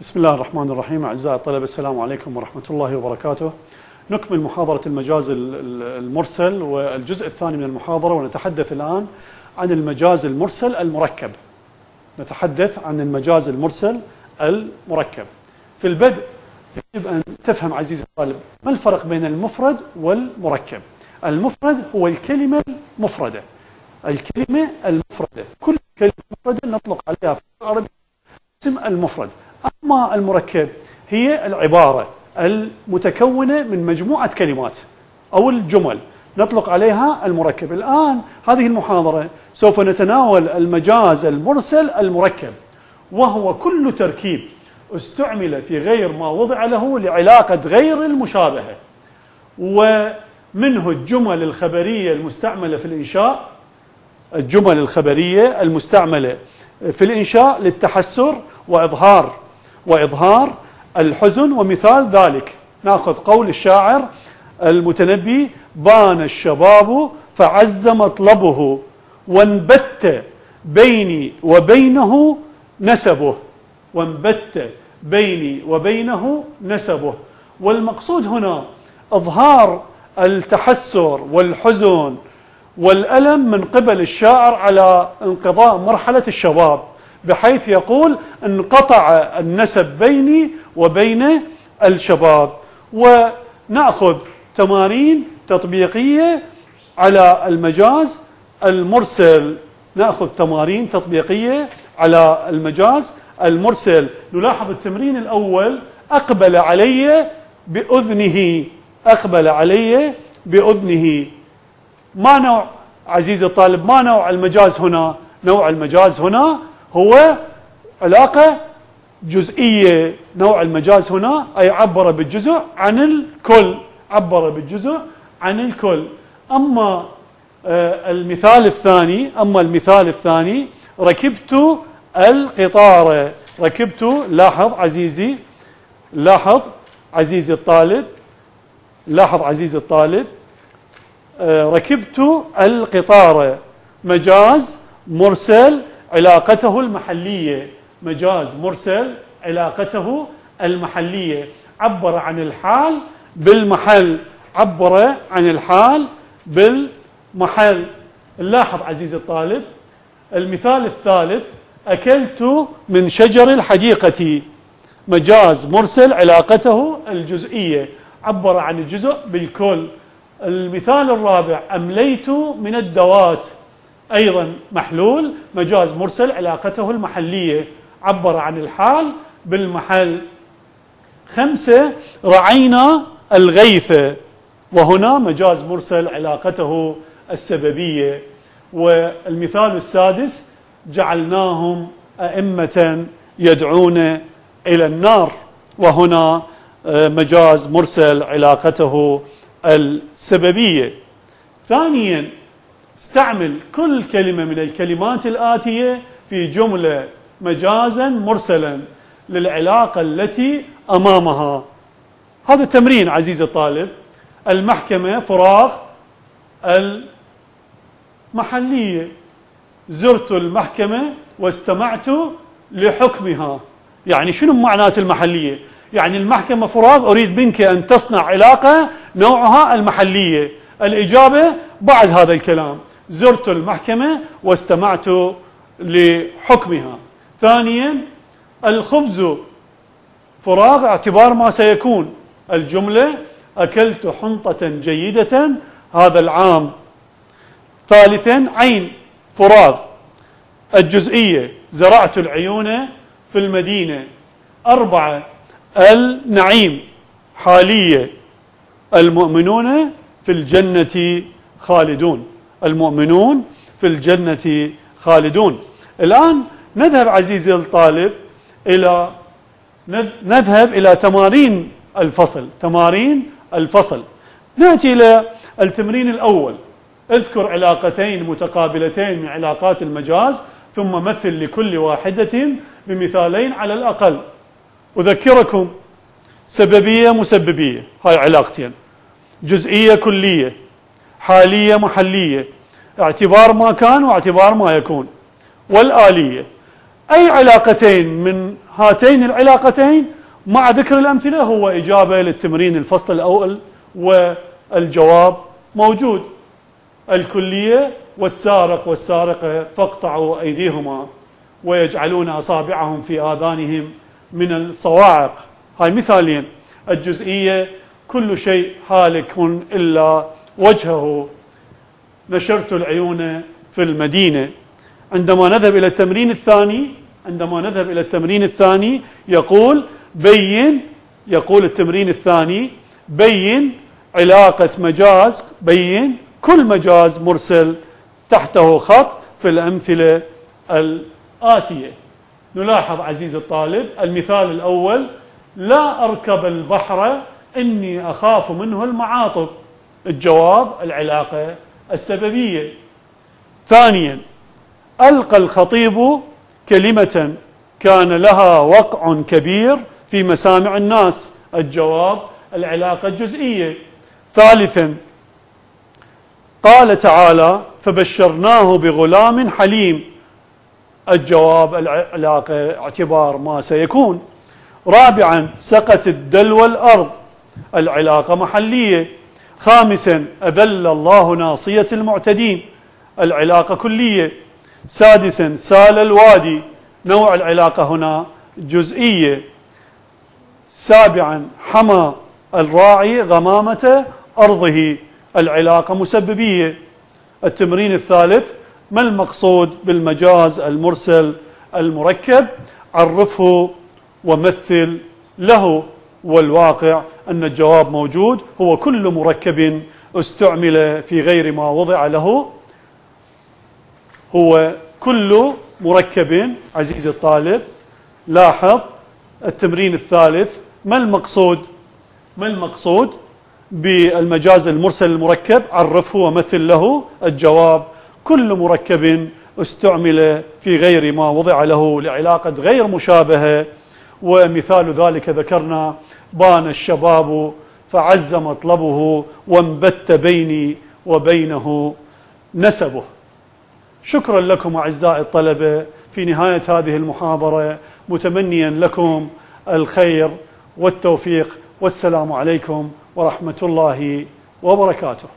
بسم الله الرحمن الرحيم. أعزائي الطلبة السلام عليكم ورحمة الله وبركاته. نكمل محاضرة المجاز المرسل والجزء الثاني من المحاضرة ونتحدث الآن عن المجاز المرسل المركب. نتحدث عن المجاز المرسل المركب. في البدء يجب أن تفهم عزيزي الطالب ما الفرق بين المفرد والمركب؟ المفرد هو الكلمة المفردة. الكلمة المفردة كل كلمة مفردة نطلق عليها في العربي اسم المفرد. أما المركب هي العبارة المتكونة من مجموعة كلمات أو الجمل. نطلق عليها المركب. الآن هذه المحاضرة سوف نتناول المجاز المرسل المركب. وهو كل تركيب استعمل في غير ما وضع له لعلاقة غير المشابهة. ومنه الجمل الخبرية المستعملة في الإنشاء الجمل الخبرية المستعملة في الإنشاء للتحسر وإظهار وإظهار الحزن ومثال ذلك. ناخذ قول الشاعر المتنبي بان الشباب فعز مطلبه وانبت بيني وبينه نسبه. وانبت بيني وبينه نسبه. والمقصود هنا إظهار التحسر والحزن والألم من قبل الشاعر على انقضاء مرحلة الشباب. بحيث يقول انقطع النسب بيني وبين الشباب ونأخذ تمارين تطبيقية على المجاز المرسل. نأخذ تمارين تطبيقية على المجاز المرسل. نلاحظ التمرين الأول أقبل علي بأذنه أقبل علي بأذنه. ما نوع عزيزي الطالب ما نوع المجاز هنا؟ نوع المجاز هنا هو علاقة جزئية. نوع المجاز هنا أي عبر بالجزء عن الكل عبر بالجزء عن الكل. أما آه، المثال الثاني أما المثال الثاني ركبت القطار. ركبت لاحظ عزيزي لاحظ عزيزي الطالب لاحظ عزيزي الطالب آه، ركبت القطار. مجاز مرسل علاقته المحلية. مجاز مرسل علاقته المحلية. عبر عن الحال بالمحل. عبر عن الحال بالمحل. نلاحظ عزيزي الطالب المثال الثالث أكلت من شجر الحديقة. مجاز مرسل علاقته الجزئية. عبر عن الجزء بالكل. المثال الرابع أمليت من الدوات. أيضا محلول مجاز مرسل علاقته المحلية عبر عن الحال بالمحل. خمسة رعينا الغيث وهنا مجاز مرسل علاقته السببية. والمثال السادس جعلناهم أئمة يدعون إلى النار. وهنا آه، مجاز مرسل علاقته السببية. ثانيا استعمل كل كلمة من الكلمات الآتية في جملة مجازا مرسلا للعلاقة التي أمامها. هذا تمرين عزيزي الطالب. المحكمة فراغ المحلية. زرت المحكمة واستمعت لحكمها. يعني شنو معنات المحلية؟ يعني المحكمة فراغ أريد منك أن تصنع علاقة نوعها المحلية. الإجابة بعد هذا الكلام. زرت المحكمة واستمعت لحكمها. ثانيا الخبز فراغ اعتبار ما سيكون. الجملة أكلت حنطة جيدة هذا العام. ثالثا عين فراغ. الجزئية زرعت العيون في المدينة. أربعة النعيم. حالية المؤمنون في الجنة خالدون. المؤمنون في الجنة خالدون. الآن نذهب عزيزي الطالب إلى نذهب إلى تمارين الفصل تمارين الفصل. نأتي إلى التمرين الأول. اذكر علاقتين متقابلتين من علاقات المجاز ثم مثل لكل واحدة بمثالين على الأقل. أذكركم سببية مسببية هاي علاقتين. جزئية كلية. حالية محلية. اعتبار ما كان واعتبار ما يكون. والآلية. أي علاقتين من هاتين العلاقتين مع ذكر الأمثلة هو إجابة للتمرين الفصل الأول والجواب موجود. الكلية والسارق والسارقة فاقطعوا أيديهما ويجعلون أصابعهم في آذانهم من الصواعق. هاي مثالين. الجزئية كل شيء هالك إلا وجهه. نشرت العيون في المدينة. عندما نذهب إلى التمرين الثاني عندما نذهب إلى التمرين الثاني يقول بين يقول التمرين الثاني بين علاقة مجاز بين كل مجاز مرسل تحته خط في الأمثلة الآتية. نلاحظ عزيزي الطالب المثال الأول لا أركب البحر إني أخاف منه المعاطب الجواب العلاقة السببية. ثانيا ألقى الخطيب كلمة كان لها وقع كبير في مسامع الناس. الجواب العلاقة الجزئية. ثالثا قال تعالى فبشرناه بغلام حليم. الجواب العلاقة اعتبار ما سيكون. رابعا سقت الدلو الأرض. العلاقة محلية. خامسا أذل الله ناصية المعتدين. العلاقة كلية. سادسا سال الوادي. نوع العلاقة هنا جزئية. سابعا حمى. الراعي غمامة أرضه. العلاقة مسببية. التمرين الثالث ما المقصود بالمجاز المرسل المركب؟ عرفه ومثل له. والواقع أن الجواب موجود هو كل مركب استعمل في غير ما وضع له. هو كل مركب عزيزي الطالب لاحظ التمرين الثالث ما المقصود؟ ما المقصود بالمجاز المرسل المركب؟ عرفه ومثل له. الجواب كل مركب استعمل في غير ما وضع له لعلاقة غير مشابهة ومثال ذلك ذكرنا بان الشباب فعز مطلبه وانبت بيني وبينه نسبه. شكرا لكم أعزائي الطلبة في نهاية هذه المحاضرة. متمنيا لكم الخير والتوفيق. والسلام عليكم ورحمة الله وبركاته.